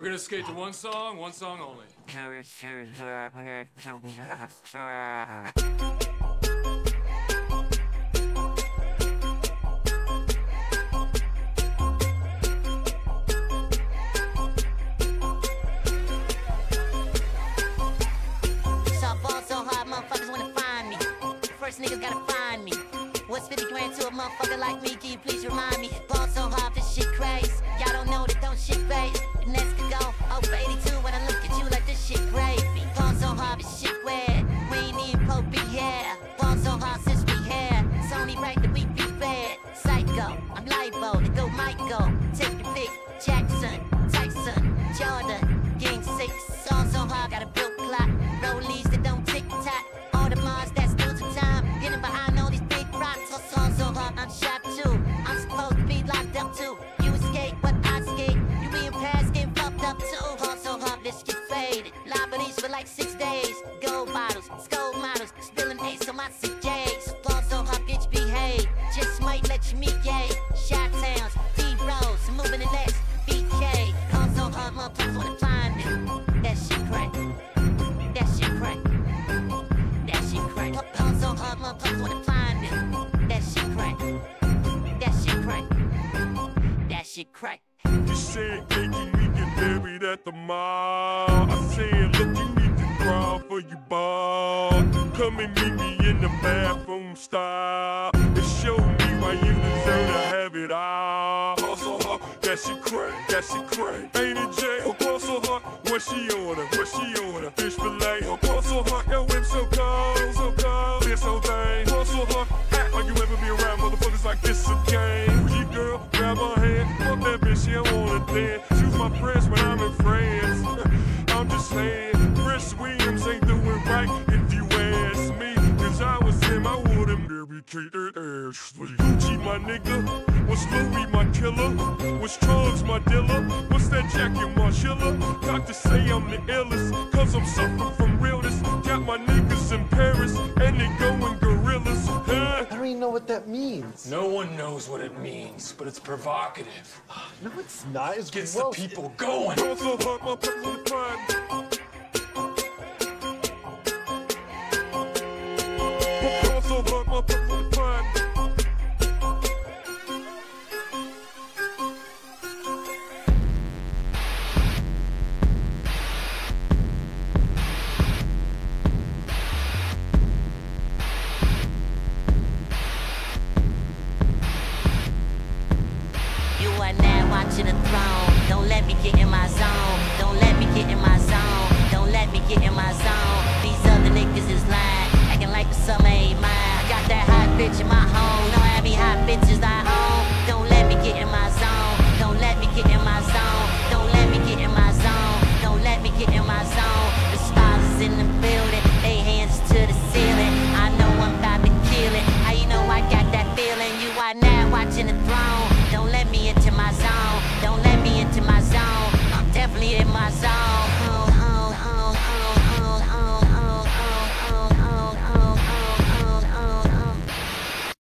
We're gonna skate to one song, one song only. So I ball so hard, motherfuckers wanna find me. First niggas gotta find me. What's 50 grand to a motherfucker like me? Can you please remind me? To go Michael. Take your pick, Jackson, Tyson, Jordan, Gang 6. All so hard, got a built clock. Rollies that don't tick tock. All the Mars that still to time. Getting behind all these big rocks. All so, so hard, I'm shot too. I'm supposed to be locked up too. You escape, but I skate. You being past, getting fucked up too. All so hard, let's get faded. Liberties for like six days. Gold bottles, skull models. Spilling ace on my CJs. All so hard, bitch, behave. Just might let you meet gay. Find. That shit crack. That shit crack. That shit crack. All so hard, motherfuckers wanna find it. That shit crack. That shit crack. That shit crack. You said, hey, you need to buried at the mall. I said, look, you need to crawl for your ball. Come and meet me in the bathroom style. That shit crack, that shit crack. Ain't it Jay? so huh, what she order, what she order? Fish fillet. Also, huh, yo, whip so cold, so cold. This whole thing. Also, huh, act like you ever be around motherfuckers like this again. Your girl? Grab her hand. Fuck that bitch, she don't wanna dance. Choose my friends when I'm in France. I'm just saying, Chris Williams ain't doing right if you ask me. Cause I was him, I wouldn't that ass. Was Gucci my nigga? Was Louis my killer? Was Chubbs my dealer? What's that jacket, Marshilla? Doctors say I'm the illest, cause I'm suffering from realness. Got my niggas in Paris, and they going gorillas. Huh? I don't even know what that means. No one knows what it means, but it's provocative. No, it's not. It's Gets gross. the people going. me get in my zone. Don't let me get in my zone. Don't let me get in my zone. These other niggas is lying, acting like the summer ain't mine. I got that hot bitch in my home. Know how many hot bitches I own. Don't let me get in my zone. Don't let me get in my zone. Don't let me get in my zone. Don't let me get in my zone. The stars is in the building. They hands to the ceiling. I know I'm about to kill it. How you know I got that feeling? You are now watching the throne. Don't let me into my zone. Don't let me into my zone. I'm definitely in my zone.